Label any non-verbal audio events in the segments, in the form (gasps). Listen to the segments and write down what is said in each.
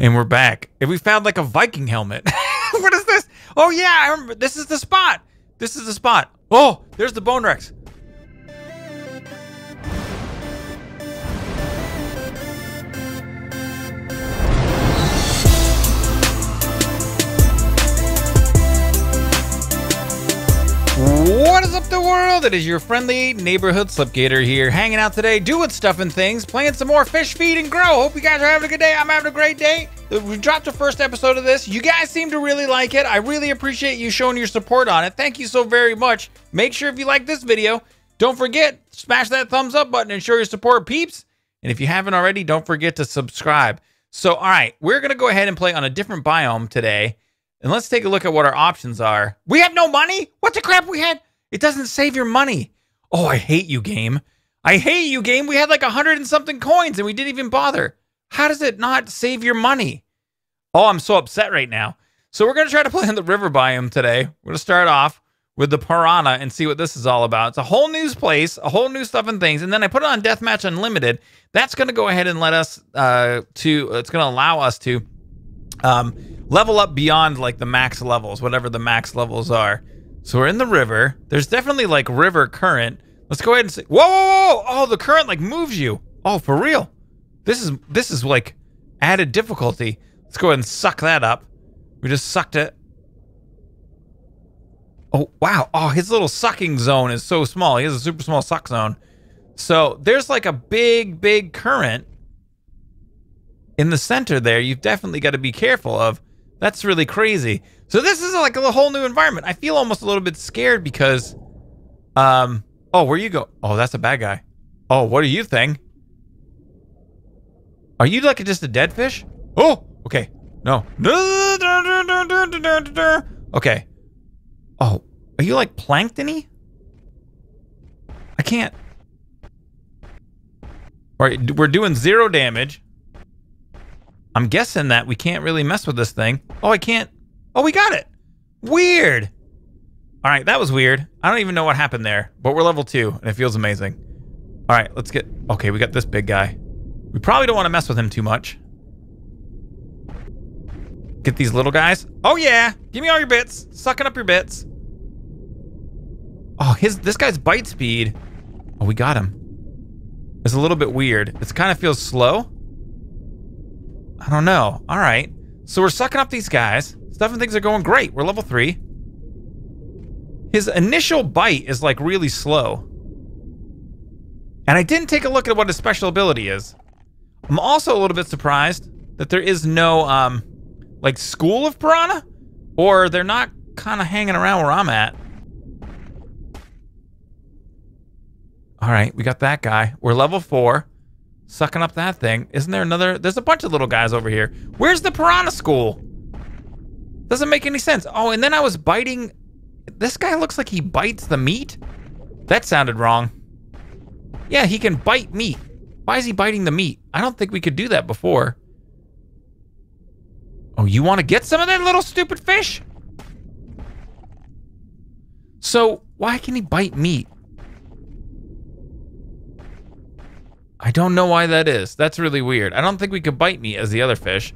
And we're back. And we found like a Viking helmet. (laughs) what is this? Oh yeah, I remember. This is the spot. This is the spot. Oh, there's the bone rex. Is up, the world? It is your friendly neighborhood Slipgator here, hanging out today, doing stuff and things, playing some more Fish Feed and Grow. Hope you guys are having a good day. I'm having a great day. We dropped the first episode of this. You guys seem to really like it. I really appreciate you showing your support on it. Thank you so very much. Make sure if you like this video, don't forget, smash that thumbs up button and show your support, peeps. And if you haven't already, don't forget to subscribe. So, all right, we're going to go ahead and play on a different biome today. And let's take a look at what our options are. We have no money? What the crap we had? It doesn't save your money. Oh, I hate you, game. I hate you, game. We had like a hundred and something coins and we didn't even bother. How does it not save your money? Oh, I'm so upset right now. So we're going to try to play in the river biome today. We're to start off with the piranha and see what this is all about. It's a whole new place, a whole new stuff and things. And then I put it on Deathmatch Unlimited. That's going to go ahead and let us uh, to, it's going to allow us to um, level up beyond like the max levels, whatever the max levels are. So we're in the river. There's definitely like river current. Let's go ahead and say, whoa, whoa, whoa! Oh, the current like moves you. Oh, for real? This is this is like added difficulty. Let's go ahead and suck that up. We just sucked it. Oh, wow. Oh, his little sucking zone is so small. He has a super small suck zone. So there's like a big, big current in the center there. You've definitely got to be careful of. That's really crazy. So this is like a whole new environment. I feel almost a little bit scared because, um, oh, where you go? Oh, that's a bad guy. Oh, what are you thing? Are you like just a dead fish? Oh, okay. No. Okay. Oh, are you like planktony? I can't. All right, we're doing zero damage. I'm guessing that we can't really mess with this thing. Oh, I can't. Oh, we got it. Weird. All right, that was weird. I don't even know what happened there, but we're level two, and it feels amazing. All right, let's get... Okay, we got this big guy. We probably don't want to mess with him too much. Get these little guys. Oh, yeah. Give me all your bits. Sucking up your bits. Oh, his this guy's bite speed. Oh, we got him. It's a little bit weird. It kind of feels slow. I don't know. All right. So we're sucking up these guys. Stuff and things are going great. We're level three. His initial bite is like really slow. And I didn't take a look at what his special ability is. I'm also a little bit surprised that there is no, um, like school of piranha, or they're not kind of hanging around where I'm at. All right, we got that guy. We're level four, sucking up that thing. Isn't there another? There's a bunch of little guys over here. Where's the piranha school? Doesn't make any sense. Oh, and then I was biting. This guy looks like he bites the meat. That sounded wrong. Yeah, he can bite meat. Why is he biting the meat? I don't think we could do that before. Oh, you want to get some of that little stupid fish? So, why can he bite meat? I don't know why that is. That's really weird. I don't think we could bite meat as the other fish.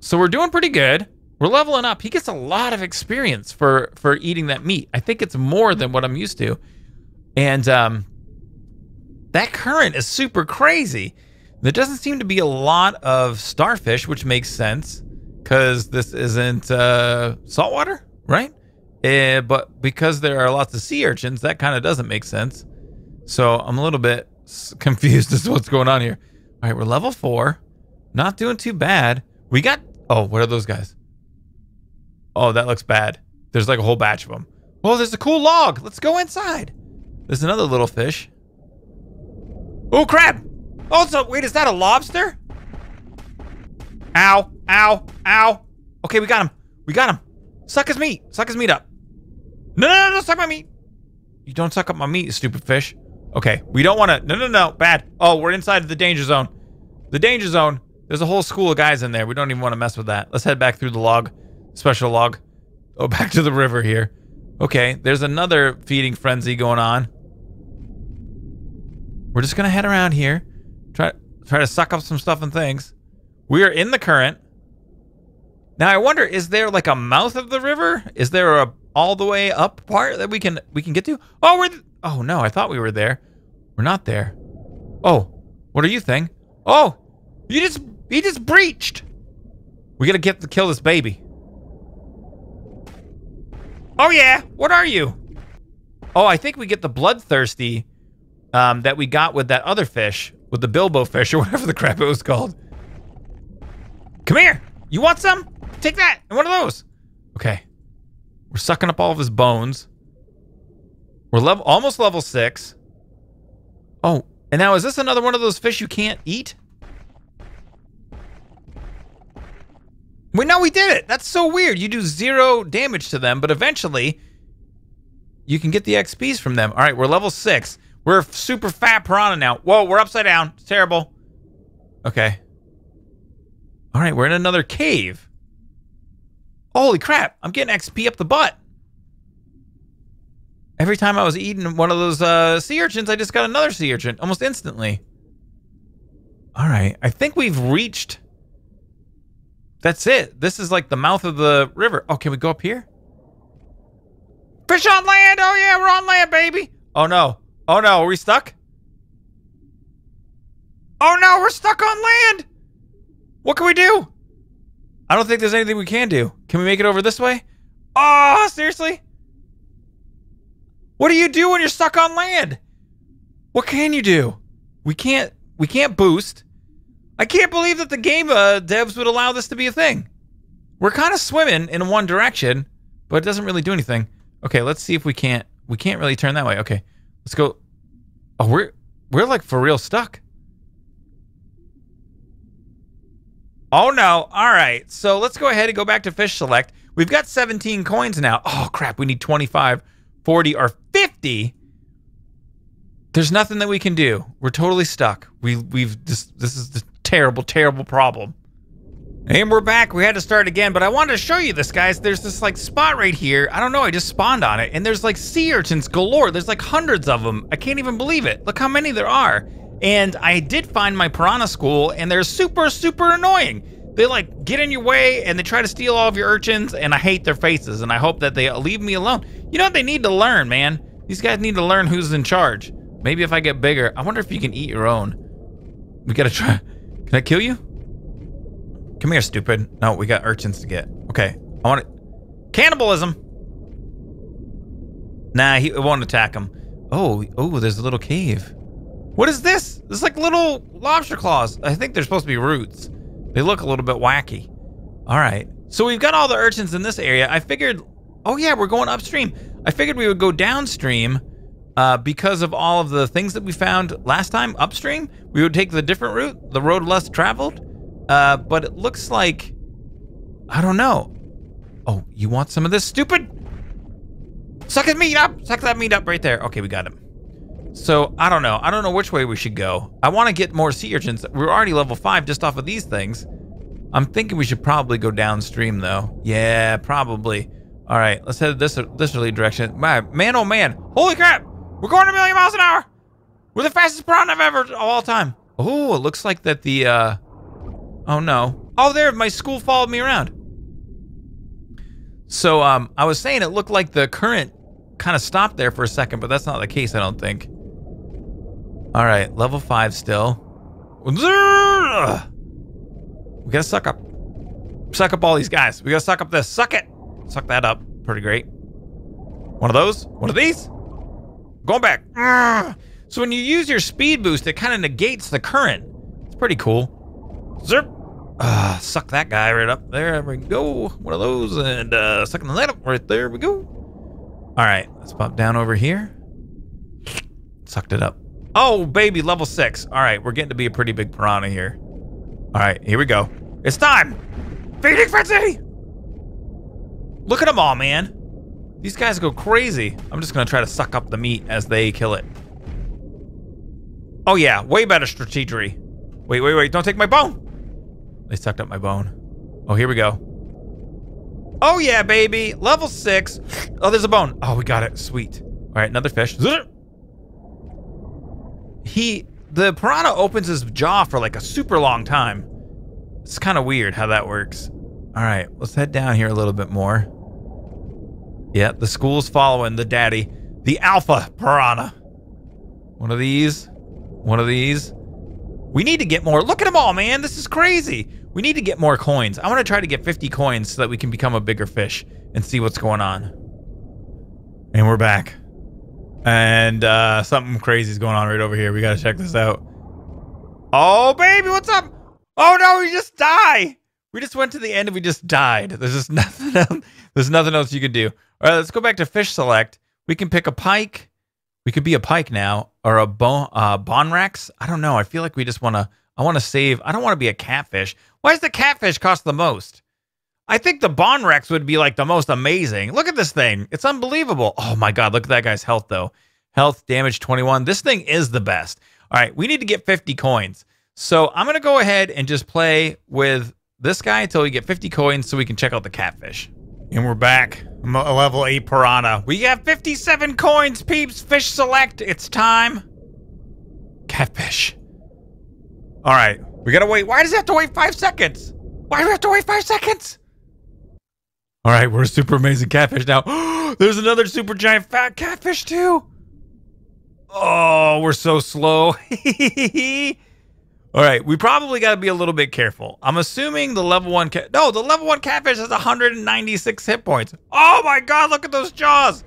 So we're doing pretty good. We're leveling up. He gets a lot of experience for for eating that meat. I think it's more than what I'm used to. And um, that current is super crazy. There doesn't seem to be a lot of starfish, which makes sense because this isn't uh, saltwater, right? Uh, but because there are lots of sea urchins, that kind of doesn't make sense. So I'm a little bit confused (laughs) as to what's going on here. All right, we're level four. Not doing too bad. We got... Oh, what are those guys? Oh, that looks bad. There's like a whole batch of them. Oh, there's a cool log. Let's go inside. There's another little fish. Oh, crap. Oh, so wait, is that a lobster? Ow, ow, ow. Okay, we got him. We got him. Suck his meat. Suck his meat up. No, no, no, don't suck my meat. You don't suck up my meat, stupid fish. Okay, we don't want to. No, no, no. Bad. Oh, we're inside the danger zone. The danger zone. There's a whole school of guys in there. We don't even want to mess with that. Let's head back through the log. Special log. Oh, (laughs) back to the river here. Okay, there's another feeding frenzy going on. We're just gonna head around here. Try try to suck up some stuff and things. We are in the current. Now I wonder, is there like a mouth of the river? Is there a all the way up part that we can we can get to? Oh, we're oh no, I thought we were there. We're not there. Oh, what are you thing? Oh, you just he just breached. We gotta get to kill this baby. Oh yeah, what are you? Oh, I think we get the bloodthirsty um, that we got with that other fish, with the Bilbo fish or (laughs) whatever the crap it was called. Come here. You want some? Take that and one of those. Okay. We're sucking up all of his bones. We're level almost level six. Oh, and now is this another one of those fish you can't eat? We know we did it. That's so weird. You do zero damage to them, but eventually you can get the XPs from them. All right, we're level six. We're super fat piranha now. Whoa, we're upside down. It's terrible. Okay. All right, we're in another cave. Holy crap, I'm getting XP up the butt. Every time I was eating one of those uh, sea urchins, I just got another sea urchin almost instantly. All right, I think we've reached... That's it. This is like the mouth of the river. Oh, can we go up here? Fish on land! Oh yeah, we're on land, baby! Oh no. Oh no, are we stuck? Oh no, we're stuck on land! What can we do? I don't think there's anything we can do. Can we make it over this way? Oh, seriously? What do you do when you're stuck on land? What can you do? We can't we can't boost. I can't believe that the game uh, devs would allow this to be a thing. We're kind of swimming in one direction, but it doesn't really do anything. Okay, let's see if we can't. We can't really turn that way. Okay, let's go. Oh, we're we're like for real stuck. Oh no! All right, so let's go ahead and go back to fish select. We've got 17 coins now. Oh crap! We need 25, 40, or 50. There's nothing that we can do. We're totally stuck. We we've just this is the terrible, terrible problem. And we're back. We had to start again, but I wanted to show you this, guys. There's this like spot right here. I don't know. I just spawned on it, and there's like sea urchins galore. There's like hundreds of them. I can't even believe it. Look how many there are. And I did find my piranha school, and they're super, super annoying. They like get in your way, and they try to steal all of your urchins, and I hate their faces. And I hope that they leave me alone. You know what they need to learn, man? These guys need to learn who's in charge. Maybe if I get bigger, I wonder if you can eat your own. We gotta try. Can I kill you? Come here, stupid. No, we got urchins to get. Okay. I want it. Cannibalism! Nah, he won't attack him. Oh, oh, there's a little cave. What is this? This is like little lobster claws. I think they're supposed to be roots. They look a little bit wacky. All right. So we've got all the urchins in this area. I figured, oh yeah, we're going upstream. I figured we would go downstream uh, because of all of the things that we found last time upstream. We would take the different route, the road less traveled. Uh, but it looks like... I don't know. Oh, you want some of this, stupid? Suck his meat up! Suck that meat up right there. Okay, we got him. So, I don't know. I don't know which way we should go. I want to get more sea urchins. We're already level 5 just off of these things. I'm thinking we should probably go downstream, though. Yeah, probably. All right, let's head this this direction. Man, man, oh man. Holy crap! We're going a million miles an hour! We're the fastest piranha I've ever of all time. Oh, it looks like that the, uh, Oh no. Oh, there, my school followed me around. So, um, I was saying it looked like the current kind of stopped there for a second, but that's not the case, I don't think. All right, level five still. We gotta suck up. Suck up all these guys. We gotta suck up this. Suck it. Suck that up. Pretty great. One of those. One of these. Going back. So when you use your speed boost, it kind of negates the current. It's pretty cool. Zerp. Uh, suck that guy right up there. There we go. One of those. And uh, sucking the light up right there. we go. All right. Let's pop down over here. Sucked it up. Oh, baby. Level six. All right. We're getting to be a pretty big piranha here. All right. Here we go. It's time. Feeding frenzy. Look at them all, man. These guys go crazy. I'm just to try to suck up the meat as they kill it. Oh, yeah. Way better strategy. Wait, wait, wait. Don't take my bone. They sucked up my bone. Oh, here we go. Oh, yeah, baby. Level six. Oh, there's a bone. Oh, we got it. Sweet. All right, another fish. He, the piranha opens his jaw for like a super long time. It's kind of weird how that works. All right, let's head down here a little bit more. Yeah, the school's following the daddy. The alpha piranha. One of these. One of these. We need to get more. Look at them all, man. This is crazy. We need to get more coins. I want to try to get 50 coins so that we can become a bigger fish and see what's going on. And we're back. And uh, something crazy is going on right over here. We got to check this out. Oh, baby, what's up? Oh, no, we just die. We just went to the end and we just died. There's just (laughs) nothing else. There's nothing else you can do. All right, let's go back to fish select. We can pick a pike. We could be a pike now or a bon, uh. I don't know. I feel like we just want to, I want to save. I don't want to be a catfish. Why does the catfish cost the most? I think the bonrax would be like the most amazing. Look at this thing. It's unbelievable. Oh my God. Look at that guy's health though. Health damage 21. This thing is the best. All right. We need to get 50 coins. So I'm going to go ahead and just play with this guy until we get 50 coins so we can check out the catfish. And we're back. I'm a level 8 piranha. We have 57 coins, peeps. Fish select. It's time. Catfish. All right. We gotta wait. Why does it have to wait five seconds? Why do we have to wait five seconds? All right, we're a super amazing catfish now. (gasps) There's another super giant fat catfish too. Oh, we're so slow. (laughs) All right, we probably got to be a little bit careful. I'm assuming the level one cat. No, the level one catfish has 196 hit points. Oh my god, look at those jaws!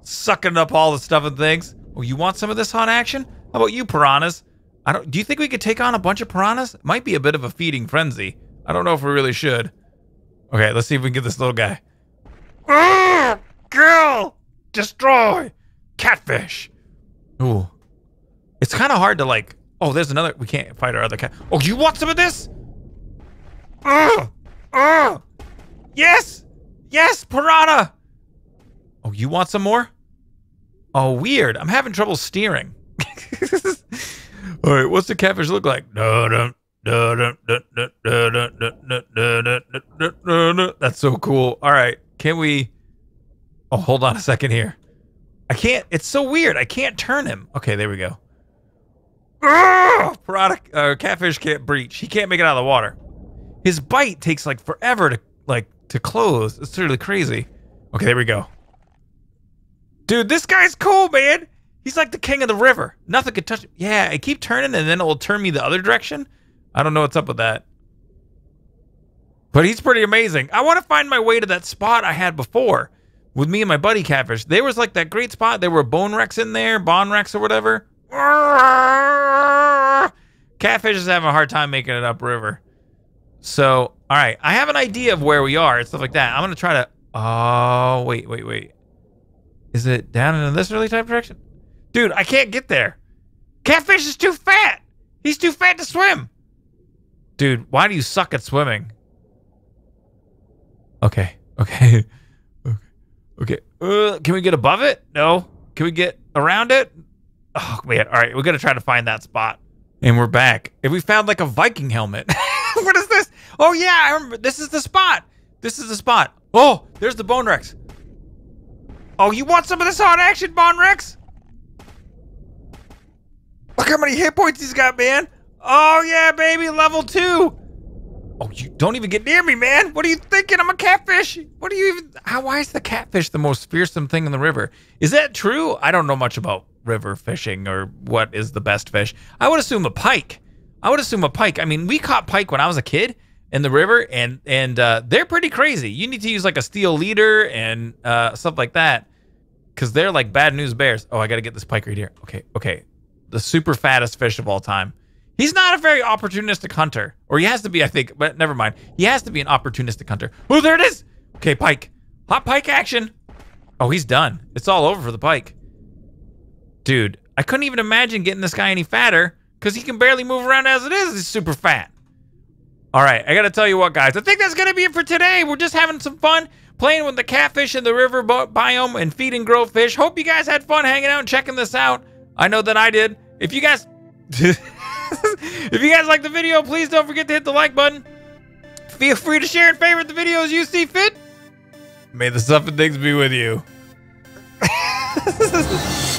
Sucking up all the stuff and things. Oh, you want some of this hot action? How about you, piranhas? I don't. Do you think we could take on a bunch of piranhas? Might be a bit of a feeding frenzy. I don't know if we really should. Okay, let's see if we can get this little guy. Uh, girl, destroy catfish. Ooh. It's kind of hard to like. Oh, there's another. We can't fight our other cat. Oh, you want some of this? Oh, oh, yes, yes, piranha. Oh, you want some more? Oh, weird. I'm having trouble steering. All right, what's the catfish look like? That's so cool. All right, can we? Oh, hold on a second here. I can't. It's so weird. I can't turn him. Okay, there we go. Product uh, catfish can't breach. He can't make it out of the water. His bite takes like forever to like to close. It's really crazy. Okay, there we go. Dude, this guy's cool, man. He's like the king of the river. Nothing can touch him. Yeah, I keep turning and then it will turn me the other direction. I don't know what's up with that. But he's pretty amazing. I want to find my way to that spot I had before with me and my buddy Catfish. There was like that great spot. There were Bone Rex in there, Bone Rex or whatever. Catfish is having a hard time making it upriver. So, all right, I have an idea of where we are and stuff like that. I'm gonna try to. Oh, wait, wait, wait. Is it down in this early type direction? Dude, I can't get there. Catfish is too fat. He's too fat to swim. Dude, why do you suck at swimming? Okay, okay, (laughs) okay. Uh, can we get above it? No. Can we get around it? Oh man! All right, we're gonna try to find that spot. And we're back. And we found like a Viking helmet. (laughs) what is this? Oh yeah, I remember. This is the spot. This is the spot. Oh, there's the Bone Rex. Oh, you want some of this hot action, Bone Rex? Look how many hit points he's got, man. Oh yeah, baby, level two. Oh, you don't even get near me, man. What are you thinking? I'm a catfish. What are you even? How? Why is the catfish the most fearsome thing in the river? Is that true? I don't know much about river fishing or what is the best fish. I would assume a pike. I would assume a pike. I mean, we caught pike when I was a kid in the river, and and uh, they're pretty crazy. You need to use like a steel leader and uh, stuff like that, because they're like bad news bears. Oh, I got to get this pike right here. Okay, okay, the super fattest fish of all time. He's not a very opportunistic hunter, or he has to be, I think. But never mind. He has to be an opportunistic hunter. Oh, there it is. Okay, pike. Hot pike action. Oh, he's done. It's all over for the pike. Dude, I couldn't even imagine getting this guy any fatter because he can barely move around as it is. He's super fat. All right, I got to tell you what, guys. I think that's going to be it for today. We're just having some fun playing with the catfish in the river biome and Feed and Grow Fish. Hope you guys had fun hanging out and checking this out. I know that I did. If you guys... (laughs) if you guys like the video, please don't forget to hit the like button. Feel free to share and favorite the videos you see fit. May the stuff and things be with you. (laughs)